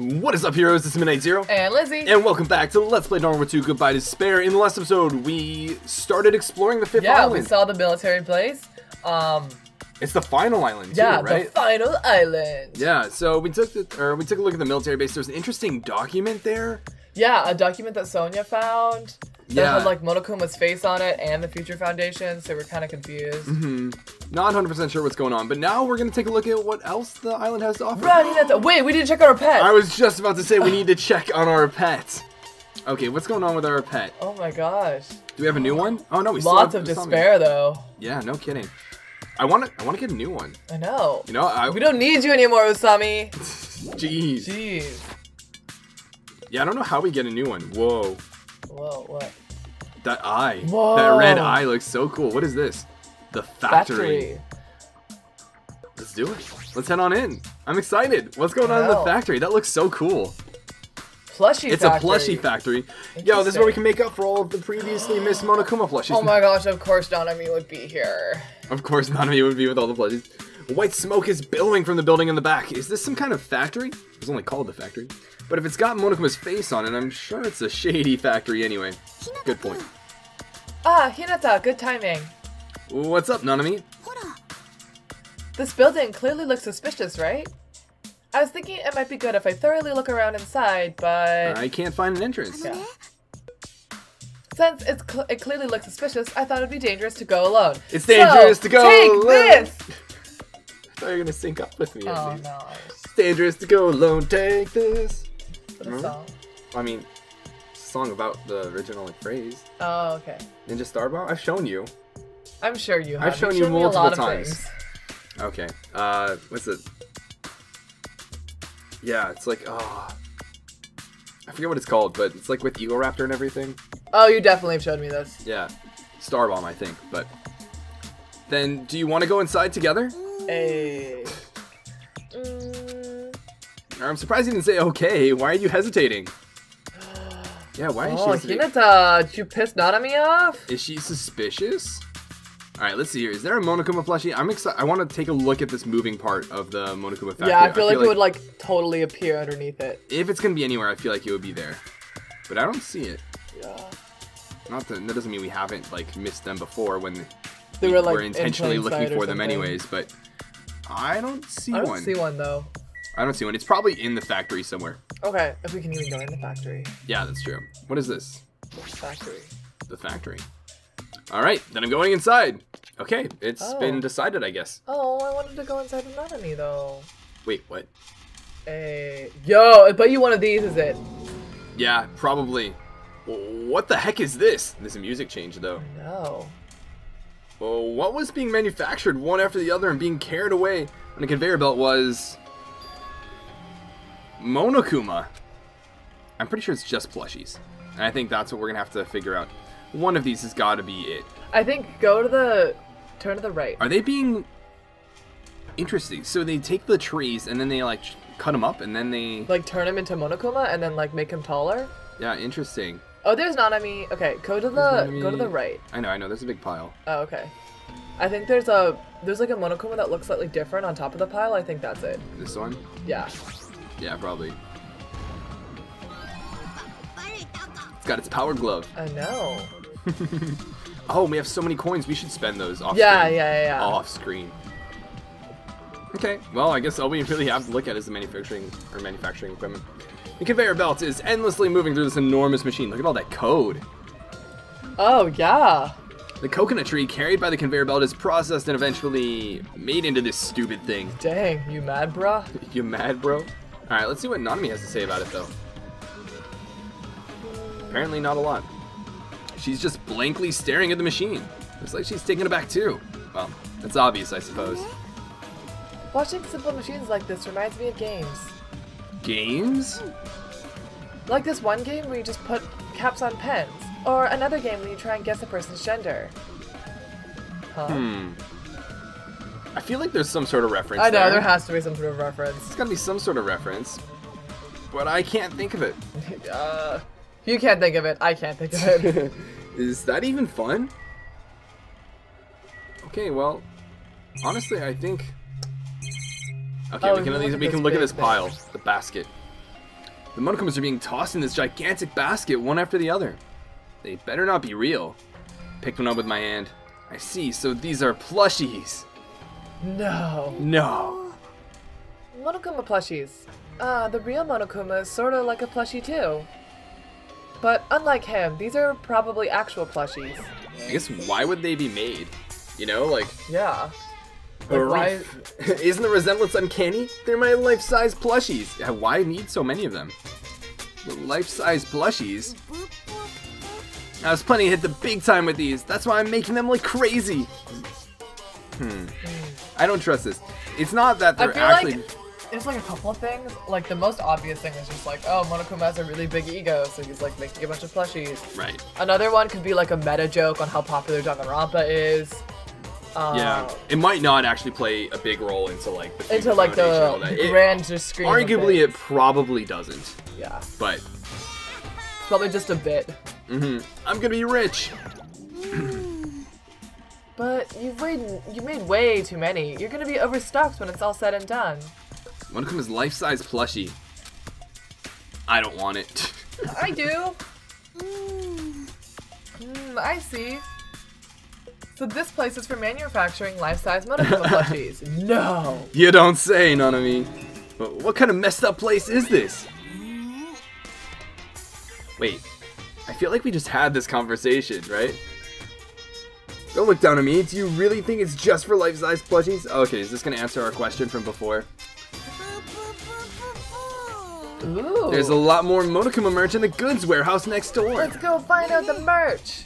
What is up, heroes? This is Midnight Zero. And Lizzie. And welcome back to Let's Play Darwin 2 Goodbye Despair. In the last episode, we started exploring the fifth yeah, island. Yeah, we saw the military place. Um, It's the final island, too, yeah, right? the final island. yeah, so we took the or we took a look at the military base. There's an interesting document there. Yeah, a document that Sonia found. That Yeah. had like Monokuma's face on it and the Future Foundation, so we're kind of confused. Mm-hmm. Not 100% sure what's going on, but now we're gonna take a look at what else the island has to offer. Right, Hinata. Wait, we didn't check out our pet. I was just about to say we need to check on our pet. Okay, what's going on with our pet? oh my gosh. Do we have a new one? Oh no, we still Lots have of despair though. Yeah, no kidding. I want to. I want to get a new one. I know. You know, I. We don't need you anymore, Usami. Jeez. Jeez. Yeah, I don't know how we get a new one. Whoa, Whoa, what? That eye. Whoa. That red eye looks so cool. What is this? The factory. Let's do it. Let's head on in. I'm excited. What's going on in the factory? That looks so cool. Plushie It's factory. a plushie factory. Yo, this is where we can make up for all of the previously missed Monokuma plushies. Oh my gosh, of course Nanami would be here. Of course, you would be with all the plushies. White smoke is billowing from the building in the back. Is this some kind of factory? It's only called the factory. But if it's got Monokuma's face on it, I'm sure it's a shady factory anyway. Good point. Ah, Hinata, good timing. What's up, Nanami? This building clearly looks suspicious, right? I was thinking it might be good if I thoroughly look around inside, but I can't find an entrance. yeah. Since it's cl- it clearly looks suspicious, I thought it'd be dangerous to go alone. It's dangerous So, to go Take alone. this. I thought you were gonna sync up with me. Oh no, It's dangerous to go alone. Take this. A Remember? song. I mean, it's a song about the original like phrase. Oh okay. Ninja Starbomb. I've shown you. I'm sure you have. I've shown You've you a multiple times. Okay. Uh, what's it? Yeah, it's like oh, I forget what it's called, but it's like with Eagle Raptor and everything. Oh, you definitely have showed me this. Yeah, Starbomb, I think. But then, do you want to go inside together? Hey. I'm surprised you didn't say okay. Why are you hesitating? Yeah, why is she oh, hesitating? Hinata, did you piss Nanami off? Is she suspicious? All right, let's see here. Is there a Monokuma plushie? I'm excited. I want to take a look at this moving part of the Monokuma factory. Yeah, I feel, like, it would like totally appear underneath it. If it's gonna be anywhere, I feel like it would be there. But I don't see it. Yeah. Not that that doesn't mean we haven't like missed them before when They we were like were intentionally looking for them anyways. But I don't see one. I don't one. see one though. I don't see one. It's probably in the factory somewhere. Okay, if we can even go in the factory. Yeah, that's true. What is this? Factory. The factory. All right, then I'm going inside. Okay, it's Oh. been decided, I guess. Oh, I wanted to go inside Nanami though. Wait, what? Hey, yo, I bet you one of these is it. Yeah, probably. What the heck is this? This music change though. No. Well, what was being manufactured one after the other and being carried away on a conveyor belt was Monokuma. I'm pretty sure it's just plushies. And I think that's what we're gonna have to figure out. One of these has got to be it. I think go to the turn to the right. Are they being interesting? So they take the trees and then they like cut them up and then they Like turn them into Monokuma and then like make him taller. yeah, interesting. Oh, there's Nanami. Okay, go to the go to the right. I know, I know. There's a big pile. Oh, okay. I think there's a there's like a Monokuma that looks slightly different on top of the pile. I think that's it. This one? Yeah. Yeah, probably. It's got its power glove. I know. Oh, we have so many coins. We should spend those off Yeah, screen. yeah, yeah, yeah. Off screen. Okay, well, I guess all we really have to look at is the manufacturing or manufacturing equipment. The conveyor belt is endlessly moving through this enormous machine. Look at all that code. Oh yeah. The coconut tree carried by the conveyor belt is processed and eventually made into this stupid thing. Dang, you mad, bruh? You mad, bro? Alright, let's see what Nanami has to say about it, though. Apparently not a lot. She's just blankly staring at the machine. Looks like she's taken aback too. Well, that's obvious, I suppose. Watching simple machines like this reminds me of games. Games? Like this one game where you just put caps on pens, or another game where you try and guess a person's gender. Huh? Hmm. I feel like there's some sort of reference I know there. there has to be some sort of reference. There's gotta be some sort of reference. But I can't think of it. uh, you can't think of it. I can't think of it. Is that even fun? Okay, well, honestly, I think. Okay, Oh, we can at look least at we can this look at this thing. pile, the basket. The Monokumas are being tossed in this gigantic basket, one after the other. They better not be real. Picked one up with my hand. I see, so these are plushies. No. No. Monokuma plushies. Ah, the real Monokuma is sorta like a plushie too. But unlike him, these are probably actual plushies. I guess why would they be made? You know, like, Yeah. a Like, why- Isn't the resemblance uncanny? They're my life-size plushies. Uh, Why need so many of them? Life-size plushies? I was planning to hit the big time with these. That's why I'm making them like crazy. Hmm. I don't trust this. It's not that they're feel actually. like there's like a couple of things. Like the most obvious thing is just like, oh, Monokuma has a really big ego, so he's like making a bunch of plushies. Right. Another one could be like a meta joke on how popular Danganronpa is. Um, Yeah. It might not actually play a big role into like the Into like Foundation and all the that. It- grander screen. arguably, it probably doesn't. Yeah. But It's probably just a bit. Mm-hmm. I'm gonna be rich. But you've made you made way too many. You're gonna be overstocked when it's all said and done. Monokuma's life-size plushie. I don't want it. I do. Hmm, I see. So this place is for manufacturing life-size Monokuma plushies. No. you don't say, Nanami. But what kind of messed up place is this? Wait, I feel like we just had this conversation, right? Don't look down at me. Do you really think it's just for life-size plushies? Okay, is this gonna answer our question from before? Ooh. There's a lot more Monokuma merch in the goods warehouse next door. Let's go find out the merch.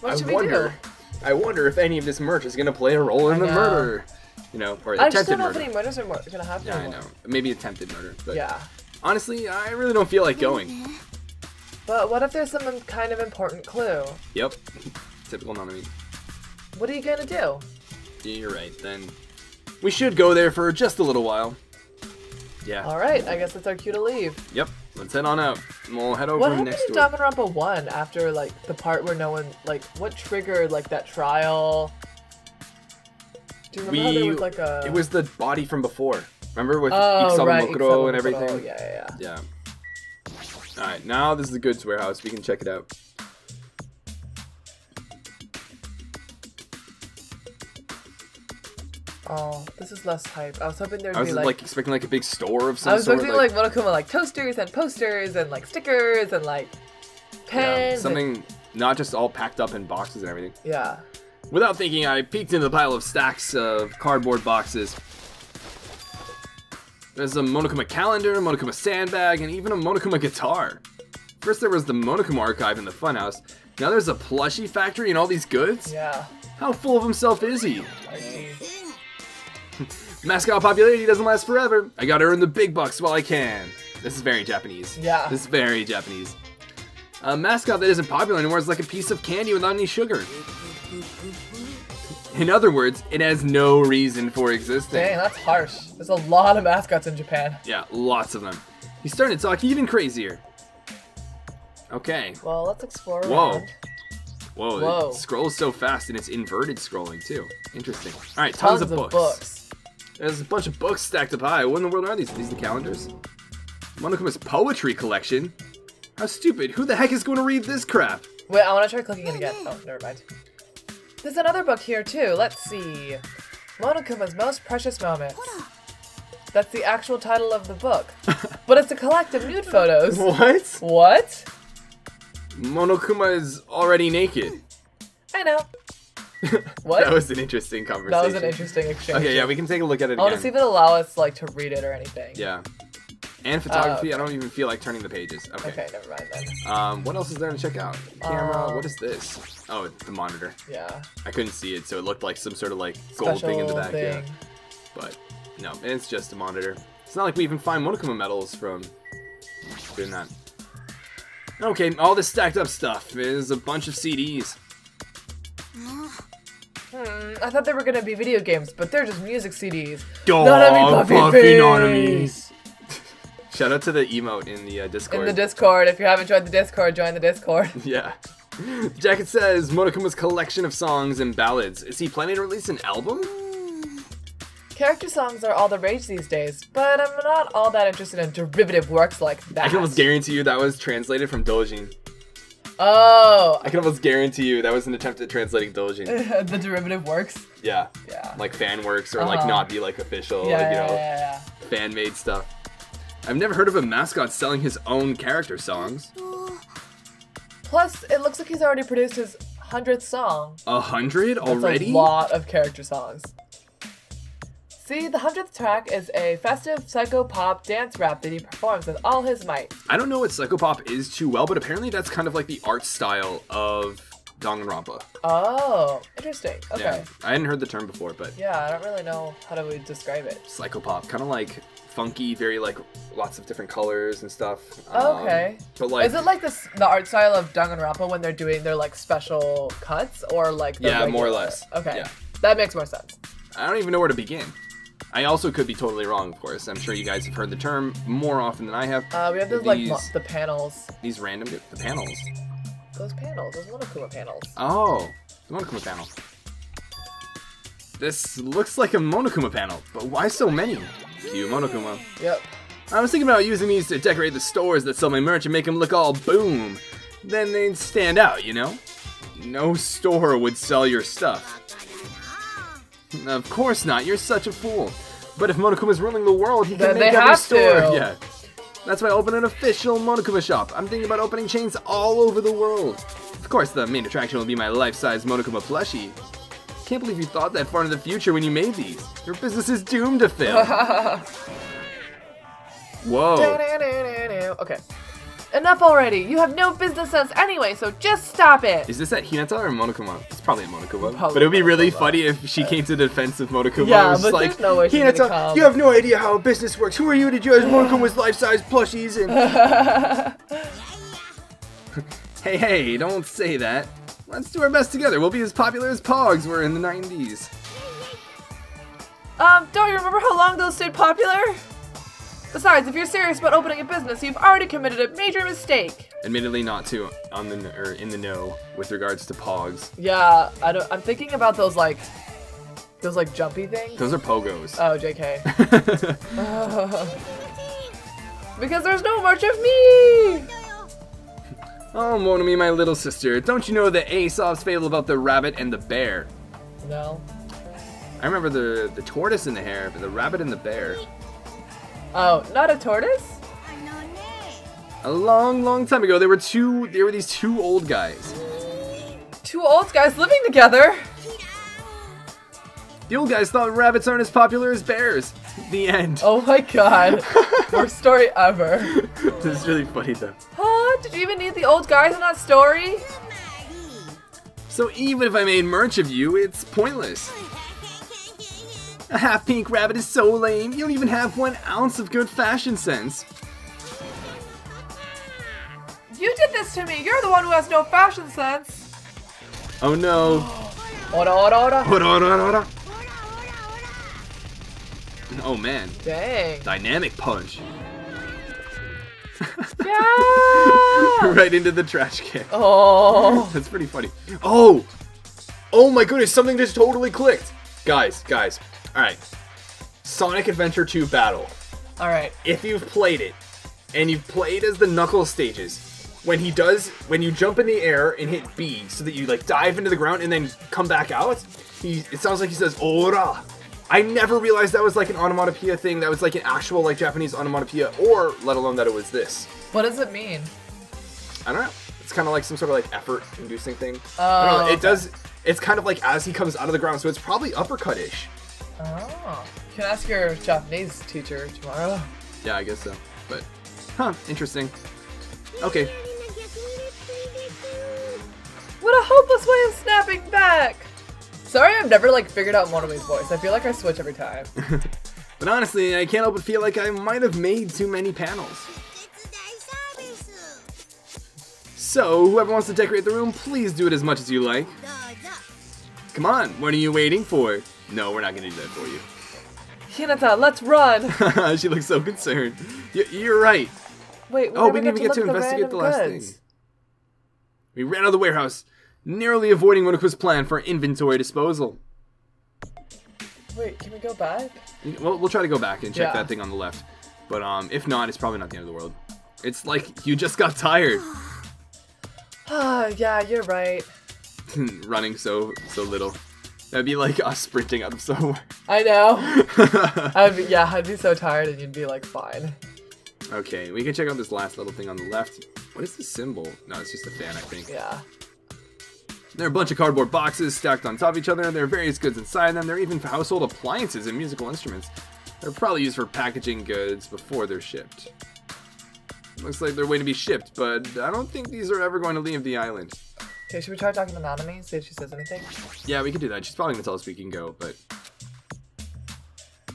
What I should we wonder. I wonder if any of this merch is gonna play a role in I the know. murder. You know, or do? I just attempted don't know murder. if any murders are gonna happen. Yeah, I know. Maybe attempted murder. But Yeah. honestly, I really don't feel like going. But what if there's some kind of important clue? Yep. Typical Nanami. What are you gonna do? Yeah, you're right. Then we should go there for just a little while. Yeah. All right, I guess it's our cue to leave. Yep. Let's head on out. We'll head over What happened next to. Danganronpa 1 after, like, the part where no one, like, what triggered, like, that trial? Do you remember how there was, like, a... It was the body from before. Remember with oh, right, Mukuro and everything? Yeah, yeah, yeah. Yeah. Alright, now this is the goods warehouse. We can check it out. Oh, this is less hype. I was hoping there'd I was be, like, like... expecting like a big store of some I was sort. expecting, like, Monokuma, like, toasters and posters and, like, stickers and, like, yeah, pens. and- something not just all packed up in boxes and everything. Yeah. Without thinking, I peeked into the pile of stacks of cardboard boxes. There's a Monokuma calendar, a Monokuma sandbag, and even a Monokuma guitar. First there was the Monokuma archive in the funhouse. Now there's a plushie factory and all these goods? Yeah. How full of himself is he? Mascot popularity doesn't last forever. I gotta earn the big bucks while I can. This is very Japanese. Yeah. This is very Japanese. A mascot that isn't popular anymore is like a piece of candy without any sugar. In other words, it has no reason for existing. Dang, that's harsh. There's a lot of mascots in Japan. Yeah, lots of them. He's starting to talk even crazier. Okay. Well, let's explore Whoa. around. Whoa, Whoa. it scrolls so fast and it's inverted scrolling too. Interesting. Alright, tons, Tons of, of books. There's a bunch of books stacked up high. What in the world are these? Are these the calendars? Monokuma's poetry collection? How stupid. Who the heck is going to read this crap? Wait, I want to try clicking it again. Oh, never mind. There's another book here too. Let's see. Monokuma's most precious moments. That's the actual title of the book. but it's a collective nude photos. What? What? Monokuma is already naked. I know. What? that was an interesting conversation. That was an interesting exchange. Okay, yeah, we can take a look at it I want again. to see if it allow us like to read it or anything. Yeah. And photography, Oh, I don't even feel like turning the pages. Okay. Okay, never mind then. Um, what else is there to check out? Camera, Um, what is this? Oh, it's the monitor. Yeah. I couldn't see it, so it looked like some sort of like gold Special thing in the back. thing. Yeah. But no, it's just a monitor. It's not like we even find Monokuma medals from doing that. Okay, all this stacked up stuff is a bunch of CDs. Hmm, I thought they were gonna be video games, but they're just music CDs. Dog, Nanami Puffy Puffy Shout out to the emote in the uh, Discord. In the Discord. If you haven't joined the Discord, join the Discord. yeah. The jacket says Monokuma's collection of songs and ballads. Is he planning to release an album? Character songs are all the rage these days, but I'm not all that interested in derivative works like that. I can almost guarantee you that was translated from Dojin. Oh, I can almost guarantee you that was an attempt at translating Dojin. the derivative works. Yeah. Yeah. Like fan works or like Uh-huh. not be like official, yeah, like, you yeah, know, yeah, yeah. fan made stuff. I've never heard of a mascot selling his own character songs. Plus, it looks like he's already produced his hundredth song. A hundred already? That's a lot of character songs. See, the hundredth track is a festive psychopop dance rap that he performs with all his might. I don't know what psychopop is too well, but apparently that's kind of like the art style of Danganronpa. Oh, interesting. Okay. Yeah. I hadn't heard the term before, but Yeah, I don't really know how do we describe it. psychopop, kind of like funky, very like lots of different colors and stuff. Um, Okay. but like, Is it like this the art style of Danganronpa when they're doing their like special cuts or like the Yeah, more or less. Okay. Yeah. That makes more sense. I don't even know where to begin. I also could be totally wrong, of course. I'm sure you guys have heard the term more often than I have. Uh, we have those like These- mo- the panels. These random the panels. Those panels, those Monokuma panels. Oh, the Monokuma panel. This looks like a Monokuma panel, but why so many? Cue Monokuma. Yep. I was thinking about using these to decorate the stores that sell my merch and make them look all boom. Then they'd stand out, you know? No store would sell your stuff. Of course not, you're such a fool. But if Monokuma's ruling the world, he can Then make every store. to. Yeah. That's why I open an official Monokuma shop. I'm thinking about opening chains all over the world. Of course, the main attraction will be my life-size Monokuma plushie. Can't believe you thought that far into the future when you made these. Your business is doomed to fail. Whoa. Okay. Enough already. You have no business sense anyway, so just stop it. Is this at Hinata or Monokuma? It's probably at Monokuma. Probably but it would be really Monokuma. funny if she came to the defense of Monokuma. Yeah, was but like, there's no way she's Hinata, come." you have no idea how business works. Who are you to judge Monokuma's life-size plushies and... hey, hey, don't say that. Let's do our best together. We'll be as popular as Pogs were in the 90s. Um, don't you remember how long those stayed popular? Besides, if you're serious about opening a business, you've already committed a major mistake. Admittedly not too on the or in the know with regards to Pogs. Yeah, I don't. I'm thinking about those like, those like jumpy things. Those are Pogos. Oh, Jk. because there's no merch of me. oh, Monomi, my little sister. Don't you know the Aesop's fable about the rabbit and the bear? No. I remember the the tortoise and the hare, but the rabbit and the bear. Oh, not a tortoise. A long, long time ago, there were two. There were these two old guys. Two old guys living together. The old guys thought rabbits aren't as popular as bears. The end. Oh my god. Worst story ever. this is really funny though. Huh? Did you even need the old guys in that story? So even if I made merch of you, it's pointless. A half pink rabbit is so lame. You don't even have one ounce of good fashion sense. You did this to me. You're the one who has no fashion sense. Oh no. Ora, ora, ora. Hold on, hold on. Oh man, Dang. dynamic punch. Yeah. right into the trash can. oh. That's pretty funny. Oh! Oh my goodness, something just totally clicked. Guys, guys. Alright. Sonic Adventure 2 Battle. All right. If you've played it, and you've played as the Knuckles stages, when he does, when you jump in the air and hit B so that you like dive into the ground and then come back out, he it sounds like he says Ora. I never realized that was like an onomatopoeia thing, that was like an actual like Japanese onomatopoeia, or let alone that it was this. What does it mean? I don't know. It's kind of like some sort of like effort inducing thing. I don't know. Oh, It okay. does. It's kind of like as he comes out of the ground, so it's probably uppercut-ish. Oh. You can ask your Japanese teacher tomorrow. Yeah, I guess so. But, huh, interesting. Okay. What a hopeless way of snapping back! Sorry, I've never like figured out Monomi's voice. I feel like I switch every time. But honestly, I can't help but feel like I might have made too many panels. So, whoever wants to decorate the room, please do it as much as you like. Come on, what are you waiting for? No, we're not gonna do that for you. Hinata, let's run! she looks so concerned. Y- you're right. Wait, Oh, we didn't even get to at the investigate the last goods. thing. We ran out of the warehouse, narrowly avoiding Monaco's plan for inventory disposal. Wait, can we go back? Well, we'll try to go back and check Yeah. that thing on the left. But um, if not, it's probably not the end of the world. It's like you just got tired Ah, yeah, you're right. running so so little. That'd be like us sprinting of somewhere. I know. I'd be, yeah, I'd be so tired and you'd be like, fine. okay, we can check out this last little thing on the left. What is this symbol? No, it's just a fan, I think. Yeah. There are a bunch of cardboard boxes stacked on top of each other. And there are various goods inside them. There are even household appliances and musical instruments. They're probably used for packaging goods before they're shipped. Looks like they're waiting to be shipped, but I don't think these are ever going to leave the island. Okay, should we try talking to Nanami? See if she says anything? Yeah, we could do that. She's probably gonna tell us we can go, but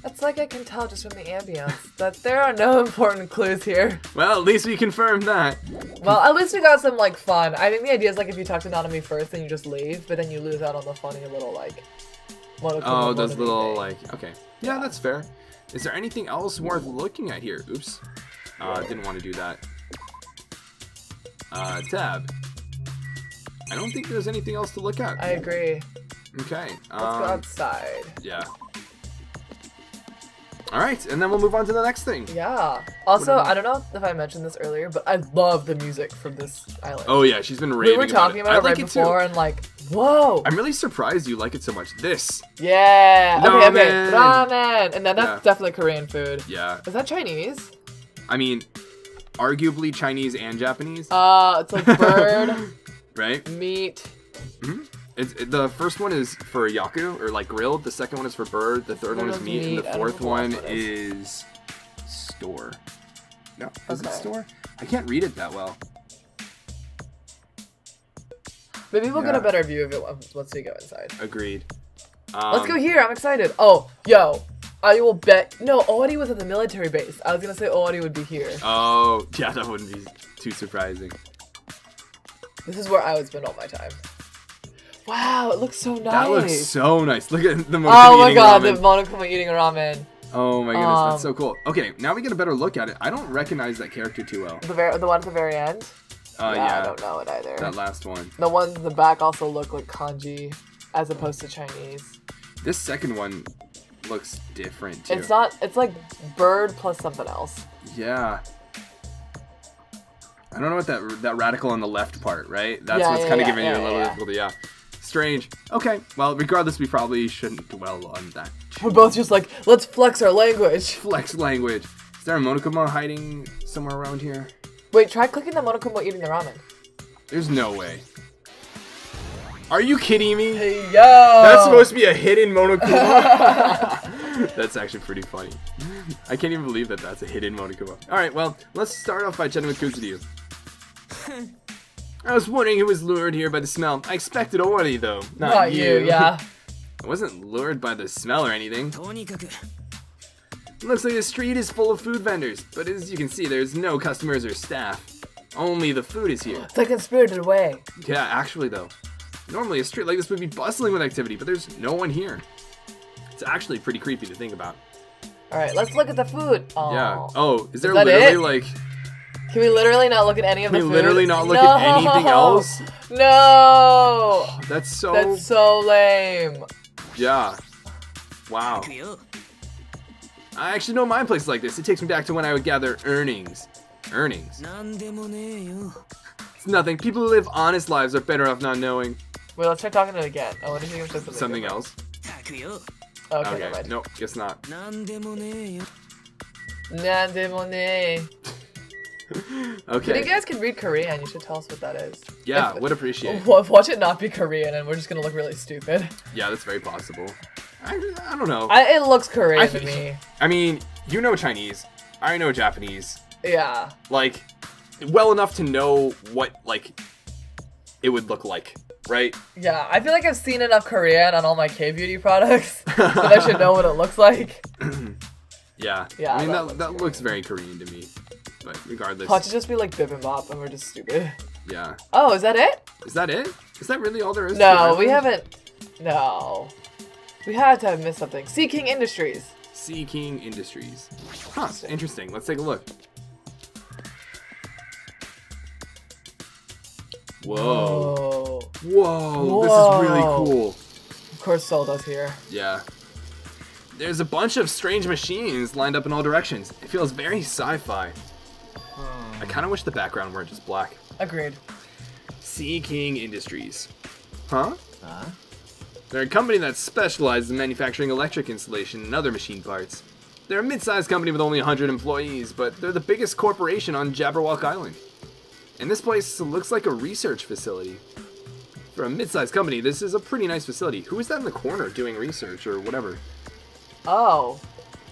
It's like I can tell just from the ambience that there are no important clues here. well, at least we confirmed that. Well, at least we got some like fun. I think the idea is like if you talk to Nanami first, then you just leave, but then you lose out on the funny little like. Oh, those little thing. like okay. Yeah, that's fair. Is there anything else worth looking at here? Oops. Uh, didn't want to do that. Uh, tab. I don't think there's anything else to look at. I agree. Okay. Let's go Um, outside. yeah. All right, and then we'll move on to the next thing. Yeah. Also, I don't know if I mentioned this earlier, but I love the music from this island. Oh yeah, she's been raving we were talking about about it. it, I right like it before, too. and like, whoa. I'm really surprised you like it so much. This. yeah. Okay, okay. Ramen. Ramen. And then that's Yeah. definitely Korean food. Yeah. Is that Chinese? I mean, arguably Chinese and Japanese, Uh, it's like bird, right? meat. It's, it- the first one is for yaku or like grilled. The second one is for bird. The third one is one's meat, and the fourth know what the one is store. No, is it store? I can't read it that well. Maybe we'll get a better view of it once- we go inside. Agreed. Um, Let's go here. I'm excited. Oh, yo. I will bet. No, Owari was at the military base. I was gonna say Owari would be here. Oh, yeah, that wouldn't be too surprising. This is where I would spend all my time. Wow, it looks so nice. That looks so nice. Look at the Oh my eating god, ramen. the Monokuma eating ramen. Oh my goodness, that's Um, so cool. Okay, now we get a better look at it. I don't recognize that character too well. The ver- the one at the very end. Uh, yeah, yeah, I don't know it either. that last one. The ones in the back also look like kanji, as opposed to Chinese. This second one looks different too. It's not. It's like bird plus something else. Yeah. I don't know what that that radical on the left part, right? That's Yeah, what's yeah, kind of yeah, giving you a little difficulty. Yeah. Strange. Okay. Well, regardless, we probably shouldn't dwell on that. We're both just like, let's flex our language. Flex language. Is there a Monokuma hiding somewhere around here? Wait, try clicking the Monokuma eating the ramen. There's no way. Are you kidding me? Hey yo. That's supposed to be a hidden Monokuma. that's actually pretty funny. I can't even believe that that's a hidden Monokuma. All right, well, let's start off by chatting with Kuzuryu. I was wondering who was lured here by the smell. I expected Owari, though. Not, Not you. you, yeah. I wasn't lured by the smell or anything. Looks like the street is full of food vendors, but as you can see, there's no customers or staff. Only the food is here. It's like a spirited away. Yeah, actually, though. Normally, a street like this would be bustling with activity, but there's no one here. It's actually pretty creepy to think about. All right, let's look at the food. Oh. Yeah. Oh, is there is literally it? like can we literally not look at any of Can the we food? literally not look no. at anything else? No. That's so. That's so lame. Yeah. Wow. I actually know my place like this. It takes me back to when I would gather earnings. Earnings. It's nothing. People who live honest lives are better off not knowing. Wait, let's try talking to it again. I want to hear something. Something else. Okay, okay. no, guess not. Nandemone. okay. But you guys can read Korean. You should tell us what that is. Yeah, if, would appreciate. Watch it not be Korean, and we're just gonna look really stupid. Yeah, that's very possible. I, I don't know. I, it looks Korean I, to me. I mean, you know Chinese. I know Japanese. Yeah. Like, well enough to know what like it would look like, right? Yeah, I feel like I've seen enough Korean on all my K beauty products that I should know what it looks like. yeah. Yeah. I mean that that, looks, that looks very Korean to me. But regardless, Watch it just be like bibimbap, and Bop and we're just stupid. yeah. Oh, is that it? Is that it? Is that really all there is? No, we haven't. No. We had to have missed something. Sea King Industries. Sea King Industries. Huh, interesting. Let's take a look. Whoa. Whoa. Whoa, this is really cool. Of course, Soda's here. Yeah. There's a bunch of strange machines lined up in all directions. It feels very sci-fi. I kind of wish the background weren't just black. Agreed. Sea King Industries. Huh? Huh? They're a company that specializes in manufacturing electric installation and other machine parts. They're a mid-sized company with only 100 employees, but they're the biggest corporation on Jabberwock Island. And this place looks like a research facility. For a mid-sized company, this is a pretty nice facility. Who is that in the corner doing research or whatever? Oh.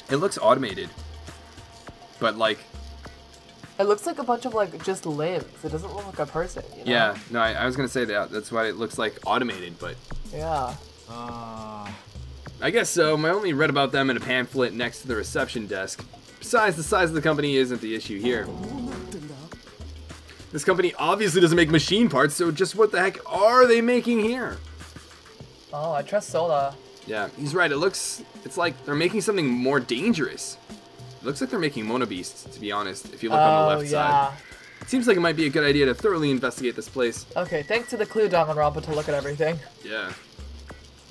It looks automated. But like, It looks like a bunch of like just limbs. It doesn't look like a person. You know? yeah, no, I, I was gonna say that. That's why it looks like automated, but Yeah. Uh. I guess so. I only read about them in a pamphlet next to the reception desk. Besides, the size of the company isn't the issue here. This company obviously doesn't make machine parts, so just what the heck are they making here? Oh, I trust Soda. Yeah, he's right. It looks, it's like they're making something more dangerous. It looks like they're making Mono Beasts, to be honest, if you look on the Oh left yeah. side. It seems like it might be a good idea to thoroughly investigate this place. Okay, thanks to the clue Danganronpa to look at everything. Yeah.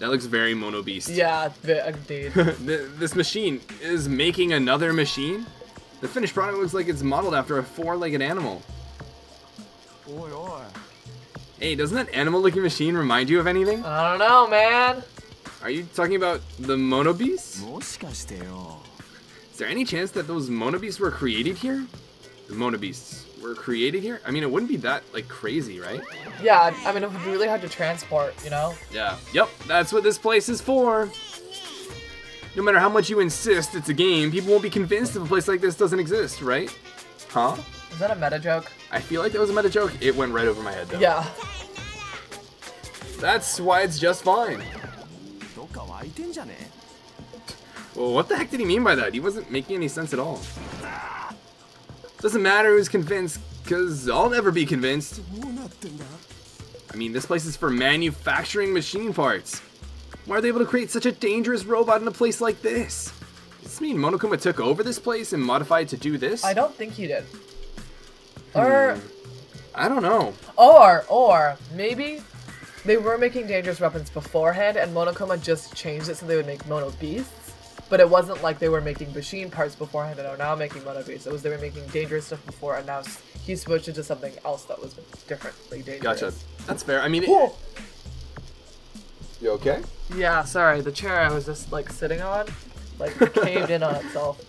That looks very Mono Beast. Yeah, vi- indeed. This machine is making another machine? The finished product looks like it's modeled after a four-legged animal. Hey, doesn't that animal-looking machine remind you of anything? I don't know, man. Are you talking about the Mono Beasts? Is there any chance that those Mono Beasts were created here? The Mono Beasts were created here? I mean, it wouldn't be that, like, crazy, right? Yeah, I mean, it would really have to transport, you know? Yeah. Yep, that's what this place is for. No matter how much you insist it's a game, people won't be convinced if a place like this doesn't exist, right? Huh? Is that a meta joke? I feel like that was a meta joke. It went right over my head, though. Yeah. That's why it's just fine. Well, what the heck did he mean by that? He wasn't making any sense at all. Doesn't matter who's convinced, because I'll never be convinced. I mean, this place is for manufacturing machine parts. Why are they able to create such a dangerous robot in a place like this? Does this mean Monokuma took over this place and modified to do this? I don't think he did. Hmm. Or... I don't know. Or, or, maybe they were making dangerous weapons beforehand and Monokuma just changed it so they would make Mono Beasts? But it wasn't like they were making machine parts beforehand and are now making Mono Beasts. It was they were making dangerous stuff before and now he switched into something else that was differently dangerous. Gotcha. That's fair. I mean, it- you okay? Yeah, sorry, the chair I was just like sitting on, like caved in on itself.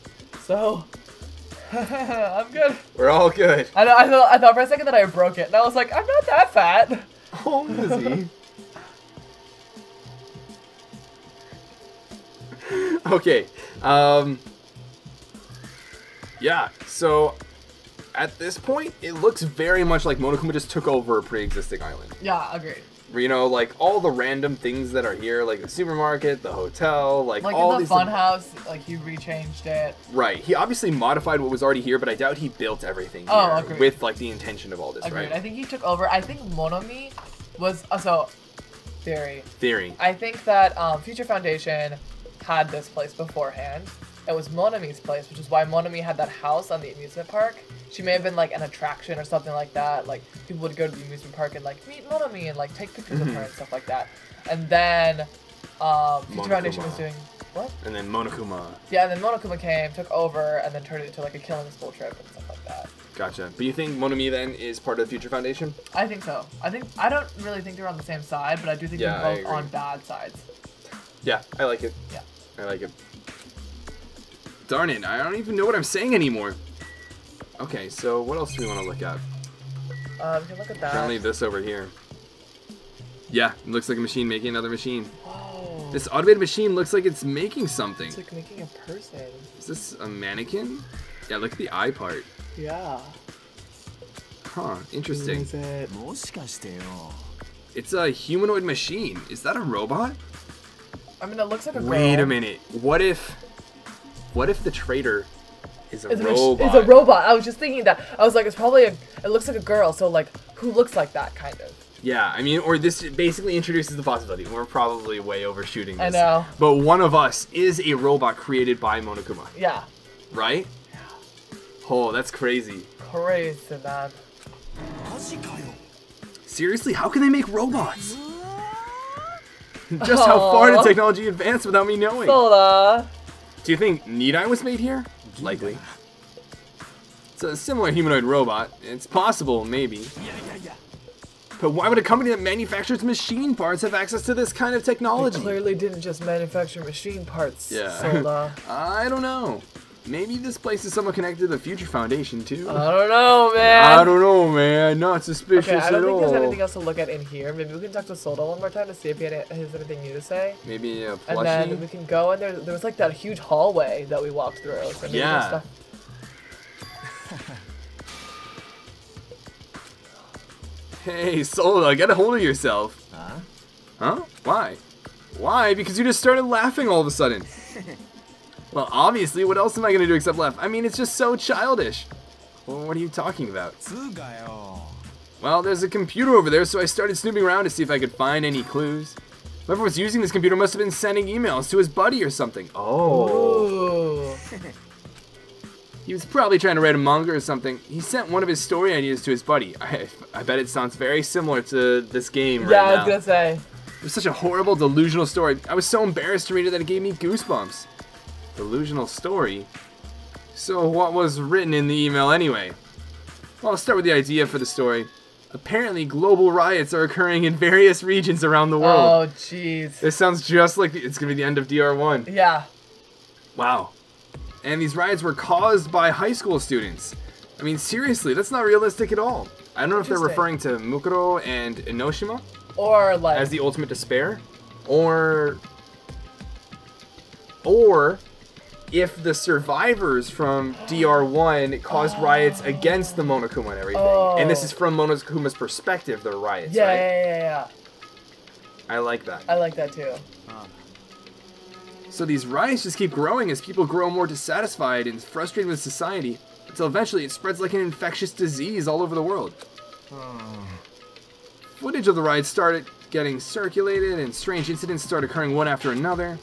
So I'm good. We're all good. I, know, I thought I thought for a second that I broke it, and I was like, I'm not that fat. Oh, Lizzie. okay. Um. Yeah. So, at this point, it looks very much like Monokuma just took over a pre-existing island. Yeah, agreed. You know, like all the random things that are here, like the supermarket, the hotel, like, Like all in the these. funhouse, like he rechanged it. Right. He obviously modified what was already here, but I doubt he built everything here Oh, agreed. with like the intention of all this, Agreed. right? I think he took over. I think Monomi was uh, so theory. Theory. I think that um, Future Foundation had this place beforehand. It was Monomi's place, which is why Monomi had that house on the amusement park. She may have been like an attraction or something like that. Like people would go to the amusement park and like meet Monomi and like take pictures of her and stuff like that. And then um, Future Foundation was doing what? And then Monokuma. Yeah, and then Monokuma came, took over, and then turned it into like a killing school trip and stuff like that. Gotcha. But you think Monomi then is part of the Future Foundation? I think so. I think I don't really think they're on the same side, but I do think Yeah, they're both on bad sides. Yeah, I like it. Yeah. I like it. Darn it, I don't even know what I'm saying anymore. Okay, so what else do we want to look at? Uh, look at that. Apparently this over here. Yeah, looks like a machine making another machine. Whoa. This automated machine looks like it's making something. It's like making a person. Is this a mannequin? Yeah, look at the eye part. Yeah. Huh, interesting. It's a humanoid machine. Is that a robot? I mean, it looks like a. Wait girl. a minute. What if, what if the traitor is a it's robot? It's a robot. I was just thinking that. I was like, it's probably a. It looks like a girl. So like, who looks like that kind of? Yeah, I mean, or this basically introduces the possibility. We're probably way overshooting this. I know. But one of us is a robot created by Monokuma. Yeah. Right? Yeah. Oh, that's crazy. Crazy, man. Seriously, how can they make robots? Just how far did oh. technology advance without me knowing? Soda. Do you think Nidai was made here? Likely. It's a similar humanoid robot. It's possible, maybe. Yeah, yeah, yeah. But why would a company that manufactures machine parts have access to this kind of technology? They clearly didn't just manufacture machine parts, yeah. Soda. I don't know. Maybe this place is somewhat connected to the Future Foundation, too. I don't know, man. I don't know, man. Not suspicious Okay, I don't think all. there's anything else to look at in here. Maybe we can talk to Soda one more time to see if he has anything new to say. Maybe a And then we can go and there, there was like that huge hallway that we walked through. So maybe Yeah. Stuff. Hey, Soda, get a hold of yourself. Huh? Huh? Why? Why? Because you just started laughing all of a sudden. Well, obviously, what else am I gonna do except laugh? I mean, it's just so childish. Well, what are you talking about? Well, there's a computer over there, so I started snooping around to see if I could find any clues. Whoever was using this computer must have been sending emails to his buddy or something. Oh. he was probably trying to write a manga or something. He sent one of his story ideas to his buddy. I, I bet it sounds very similar to this game right now. Yeah, I was gonna say. It was such a horrible, delusional story. I was so embarrassed to read it that it gave me goosebumps. Delusional story? So, what was written in the email anyway? Well, I'll start with the idea for the story. Apparently, global riots are occurring in various regions around the world. Oh, jeez. This sounds just like it's gonna be the end of DR1. Yeah. Wow. And these riots were caused by high school students. I mean, seriously, that's not realistic at all. I don't know if they're referring to Mukuro and Enoshima Or like. as the ultimate despair, or or if the survivors from DR1 caused riots against the Monokuma and everything. And this Oh. is from Monokuma's perspective, the riots, yeah, right? yeah, yeah, yeah. I like that. I like that too. So these riots just keep growing as people grow more dissatisfied and frustrated with society, until eventually it spreads like an infectious disease all over the world. Hmm. Footage of the riots started getting circulated, and strange incidents start occurring one after another.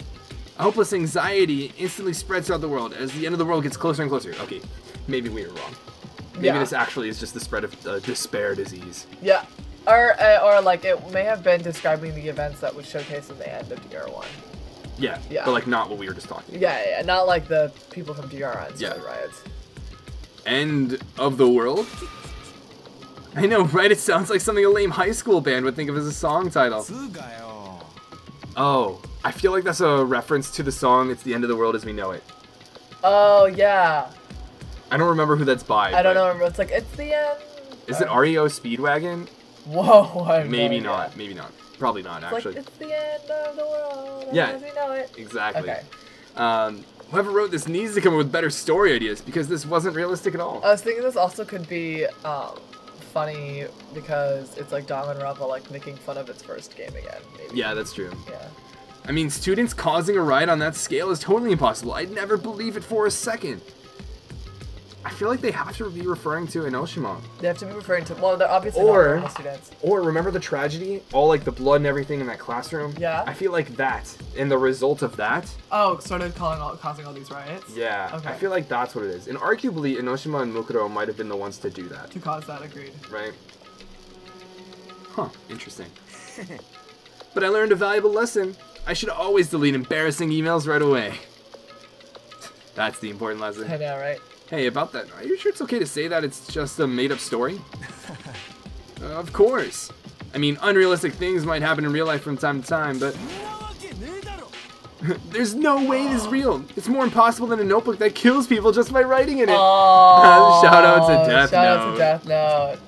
Hopeless anxiety instantly spreads throughout the world as the end of the world gets closer and closer. Okay, maybe we were wrong. Maybe yeah. this actually is just the spread of uh, despair disease. Yeah, or uh, or like it may have been describing the events that would showcase in the end of DR1. Yeah, yeah, but like not what we were just talking. About. Yeah, yeah, not like the people from DR on yeah. the riots. End of the world. I know, right? It sounds like something a lame high school band would think of as a song title. Oh, I feel like that's a reference to the song It's the End of the World as We Know It. Oh yeah. I don't remember who that's by. I don't know. It's like it's the end. Is it REO Speedwagon? Whoa. No Maybe not. Maybe not. Probably not, It's actually. like it's the end of the world. Yeah. As we know it. Exactly. Okay. Um, whoever wrote this needs to come up with better story ideas because this wasn't realistic at all. I was thinking this also could be um, funny because it's like Danganronpa like making fun of its first game again. Maybe. yeah, that's true. Yeah. I mean, students causing a riot on that scale is totally impossible. I'd never believe it for a second. I feel like they have to be referring to Enoshima. They have to be referring to. Well, they're obviously Or- not students. Or remember the tragedy? All like the blood and everything in that classroom? Yeah. I feel like that, and the result of that, Oh, started calling all, causing all these riots. yeah, Okay. I feel like that's what it is. And arguably, Enoshima and Mukuro might have been the ones to do that, To cause that, agreed. right? Huh, interesting. but I learned a valuable lesson. I should always delete embarrassing emails right away. That's the important lesson. I know, right? Hey, about that, are you sure it's okay to say that it's just a made up story? uh, of course. I mean, unrealistic things might happen in real life from time to time, but. There's no way this is real. It's more impossible than a notebook that kills people just by writing in it. Oh, shout out to Death shout Note. Shout out to Death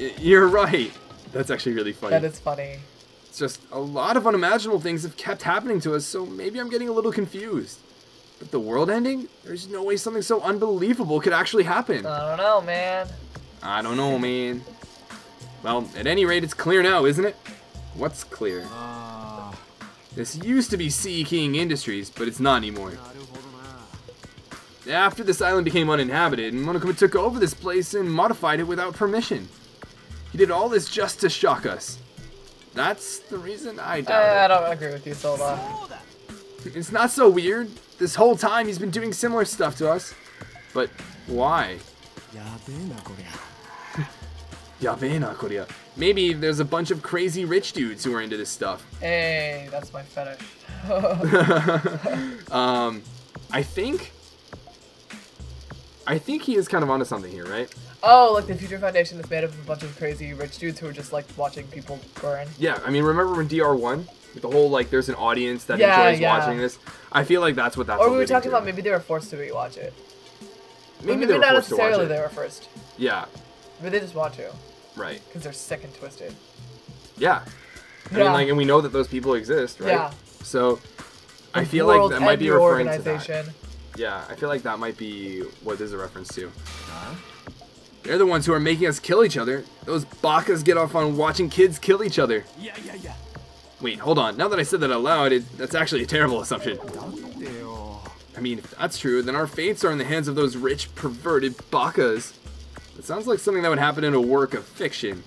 Note. You're right. That's actually really funny. That is funny. It's just a lot of unimaginable things have kept happening to us, so maybe I'm getting a little confused. But the world ending? There's no way something so unbelievable could actually happen. I don't know, man. I don't know, man. Well, at any rate, it's clear now, isn't it? What's clear? Uh... This used to be Sea King Industries, but it's not anymore. After this island became uninhabited, Monokuma took over this place and modified it without permission. He did all this just to shock us. That's the reason I doubt uh, I don't agree with you, Soda. It's not so weird. This whole time he's been doing similar stuff to us. But why? Maybe there's a bunch of crazy rich dudes who are into this stuff. Hey, that's my fetish. um, I think... I think he is kind of onto something here, right? Oh, like the Future Foundation is made up of a bunch of crazy rich dudes who are just like watching people burn. Yeah, I mean, remember when DR1? With the whole, like, there's an audience that Yeah, enjoys yeah. watching this? I feel like that's what that's Or we were alluding talking to. about maybe they were forced to rewatch it. Maybe, maybe, they were not forced to watch necessarily it. they were first. Yeah, But they just want to right. because they're sick and twisted. Yeah. I mean, like, and we know that those people exist, right? Yeah. So, I The feel like that might be referring to that. Yeah, I feel like that might be what this is a reference to. They're the ones who are making us kill each other. Those bakas get off on watching kids kill each other. Yeah, yeah, yeah. Wait, hold on. Now that I said that aloud, it, that's actually a terrible assumption. I mean, if that's true, then our fates are in the hands of those rich, perverted bakas. It sounds like something that would happen in a work of fiction.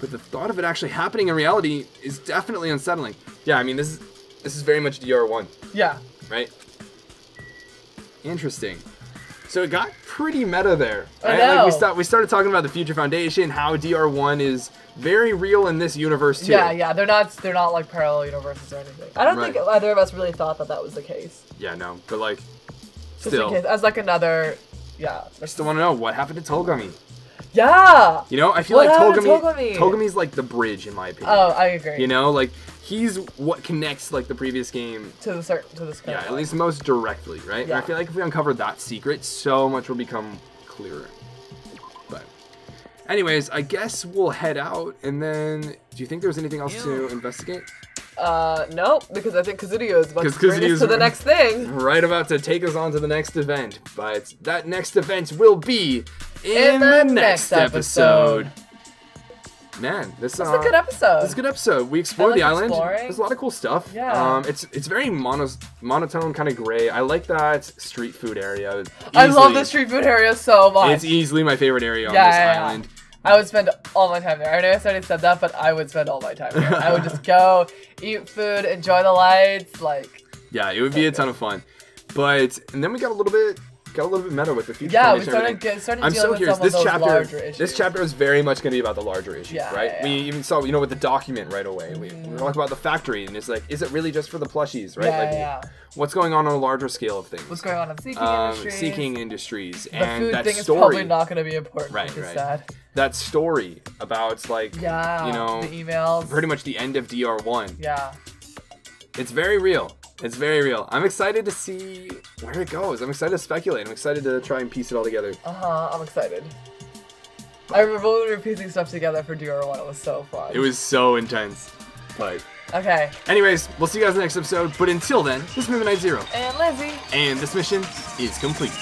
But the thought of it actually happening in reality is definitely unsettling. Yeah, I mean, this is, this is very much DR1. Yeah. Right? Interesting. So it got pretty meta there. I Right? Like we know. start, we started talking about the Future Foundation, how DR1 is very real in this universe too. Yeah, yeah. They're not. They're not like parallel universes or anything. I don't Right. think either of us really thought that that was the case. Yeah, no, but like, Just still, case, as like another. Yeah. I still want to know what happened to Togami. Yeah. You know, I feel What like Togami, Togami? Togami's like the bridge in my opinion. Oh, I agree. You know, like he's what connects like the previous game. To the certain to this. Kind Yeah, at least most directly, right? And I feel like if we uncover that secret, so much will become clearer. But, anyways, I guess we'll head out, and then do you think there's anything else to investigate? Uh, no, because I think Kazuichi is about to bring us to the next thing. Right about to take us on to the next event, but that next event will be in, In the, the next next episode. episode. Man, this It's uh, a good episode. This is a good episode. We explored I the like island. exploring. There's a lot of cool stuff. Yeah. Um, it's it's very mono- monotone, kind of gray. I like that street food area. I love the street food area so much. It's easily my favorite area on Yeah, this yeah, yeah. island. I would spend all my time there. I know I already said that, but I would spend all my time there. I would just go, eat food, enjoy the lights, like Yeah, it would be a ton of fun. But and then we got a little bit got a little bit meta with the future. yeah, we Foundation and started everything. get, started I'm so with curious. some This of those chapter, larger issues. this chapter is very much going to be about the larger issues, Yeah, right? yeah, We even saw, you know, with the document right away. We, we talk about the factory, and it's like, is it really just for the plushies, right? Yeah, like, yeah. what's going on on a larger scale of things? What's going on in Seeking um, Industries? Seeking industries, The and food that thing is probably not going to be important, Right, which right. sad. that story about like, Yeah, you know, the emails. pretty much the end of DR1. Yeah. It's very real. It's very real. I'm excited to see where it goes. I'm excited to speculate. I'm excited to try and piece it all together. Uh huh. I'm excited. I remember when we were piecing stuff together for DR1. It was so fun. It was so intense. But, Okay. anyways, we'll see you guys in the next episode. But until then, this is MidniteZer0, And Lizzie. and this mission is complete.